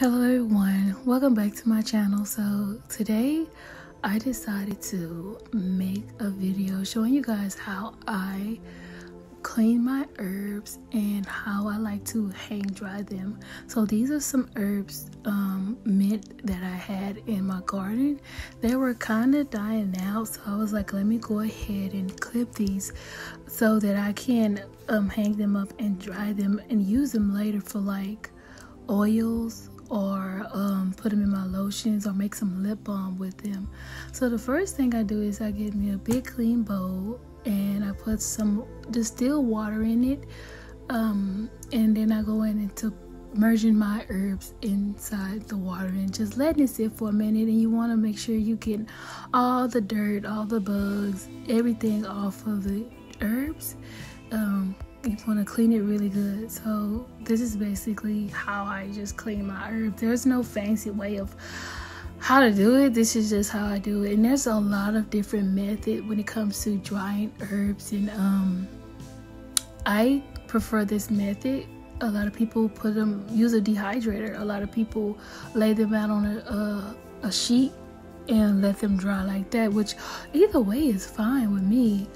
Hello everyone, welcome back to my channel. So today I decided to make a video showing you guys how I clean my herbs and how I like to hang dry them. So these are some herbs um, mint that I had in my garden. They were kind of dying out so I was like let me go ahead and clip these so that I can um, hang them up and dry them and use them later for like oils or um, put them in my lotions or make some lip balm with them. So the first thing I do is I get me a big clean bowl and I put some distilled water in it. Um, and then I go in into merging my herbs inside the water and just letting it sit for a minute and you want to make sure you get all the dirt all the bugs everything off of the herbs um, you want to clean it really good. So this is basically how i just clean my herb. there's no fancy way of how to do it. This is just how i do it. And there's a lot of different method when it comes to drying herbs and um i prefer this method. A lot of people put them use a dehydrator. A lot of people lay them out on a, a, a sheet and let them dry like that which either way is fine with me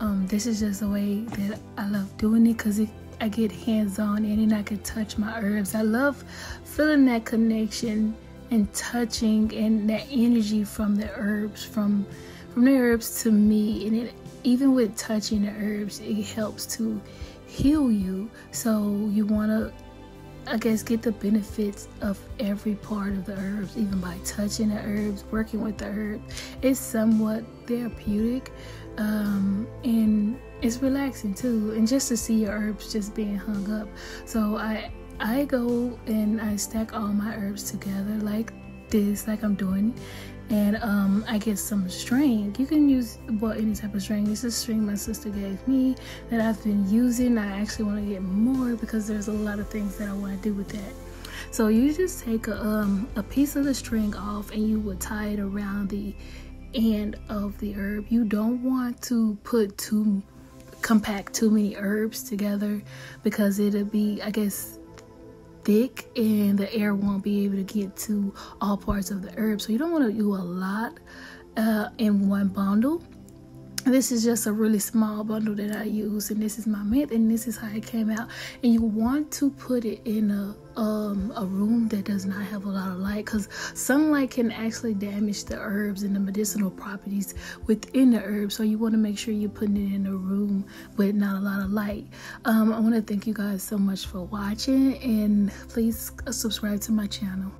um, this is just the way that I love doing it because I get hands-on and I can touch my herbs. I love feeling that connection and touching and that energy from the herbs from from the herbs to me and it even with touching the herbs it helps to heal you so you want to I guess get the benefits of every part of the herbs, even by touching the herbs, working with the herbs. It's somewhat therapeutic um, and it's relaxing too. And just to see your herbs just being hung up. So I I go and I stack all my herbs together like this, like I'm doing, and um, I get some string. You can use well any type of string. This is string my sister gave me that I've been using. I actually want to get more because there's a lot of things that I want to do with that. So you just take a, um, a piece of the string off and you would tie it around the end of the herb. You don't want to put too compact too many herbs together because it'll be I guess thick and the air won't be able to get to all parts of the herb. So you don't want to do a lot uh, in one bundle. This is just a really small bundle that I use and this is my mint and this is how it came out. And you want to put it in a um, a room that does not have a lot of light because sunlight can actually damage the herbs and the medicinal properties within the herbs. So you want to make sure you're putting it in a room with not a lot of light. Um, I want to thank you guys so much for watching and please subscribe to my channel.